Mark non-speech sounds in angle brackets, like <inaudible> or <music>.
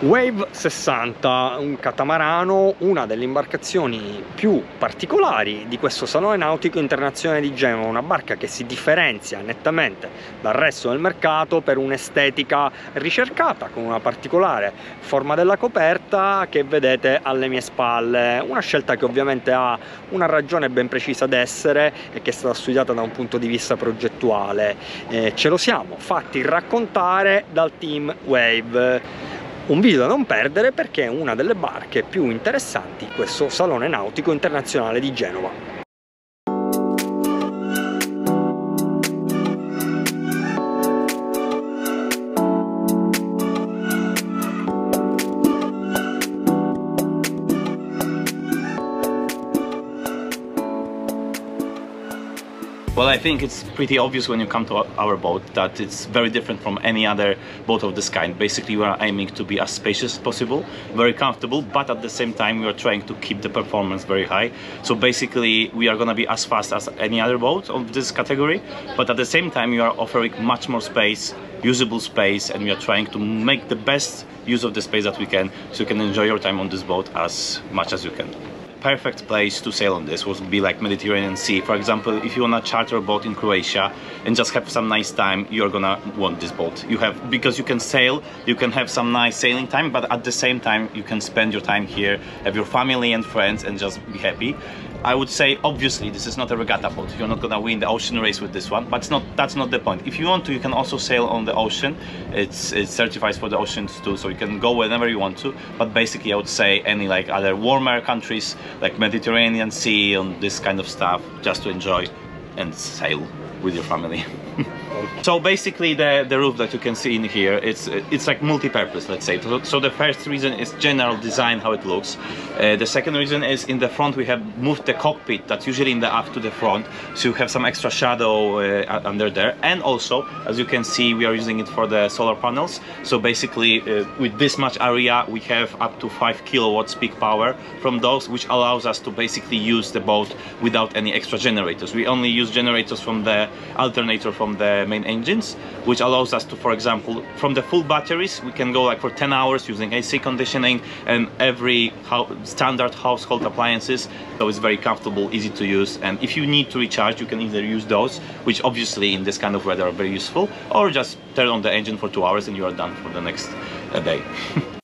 Wave 60, un catamarano, una delle imbarcazioni più particolari di questo Salone Nautico Internazionale di Genova, una barca che si differenzia nettamente dal resto del mercato per un'estetica ricercata, con una particolare forma della coperta che vedete alle mie spalle, una scelta che ovviamente ha una ragione ben precisa d'essere e che è stata studiata da un punto di vista progettuale. Eh, ce lo siamo fatti raccontare dal team Wave un video da non perdere perché è una delle barche più interessanti questo Salone Nautico Internazionale di Genova. Well, I think it's pretty obvious when you come to our boat that it's very different from any other boat of this kind. Basically, we are aiming to be as spacious as possible, very comfortable, but at the same time, we are trying to keep the performance very high. So basically, we are going to be as fast as any other boat of this category, but at the same time, we are offering much more space, usable space, and we are trying to make the best use of the space that we can so you can enjoy your time on this boat as much as you can perfect place to sail on this would be like Mediterranean Sea. For example, if you wanna charter a boat in Croatia and just have some nice time, you're gonna want this boat. You have because you can sail, you can have some nice sailing time, but at the same time you can spend your time here, have your family and friends and just be happy. I would say obviously this is not a regatta boat. You're not gonna win the ocean race with this one, but not that's not the point. If you want to, you can also sail on the ocean. It's it certifies for the oceans too, so you can go whenever you want to. But basically, I would say any like other warmer countries like Mediterranean Sea and this kind of stuff, just to enjoy and sail with your family. so basically the, the roof that you can see in here, it's it's like multi-purpose, let's say. So, the first reason is general design, how it looks. Uh, the second reason is in the front we have moved the cockpit that's usually in the aft to the front, so you have some extra shadow uh, under there. And also, as you can see, we are using it for the solar panels. So basically, uh, with this much area, we have up to 5 kilowatts peak power from those, which allows us to basically use the boat without any extra generators. We only use generators from the alternator from the main engines, which allows us to, for example, from the full batteries, we can go like for 10 hours using AC conditioning and every standard household appliances. So it's very comfortable, easy to use. And if you need to recharge, you can either use those, which obviously in this kind of weather are very useful, or just turn on the engine for two hours and you are done for the next uh, day. <laughs>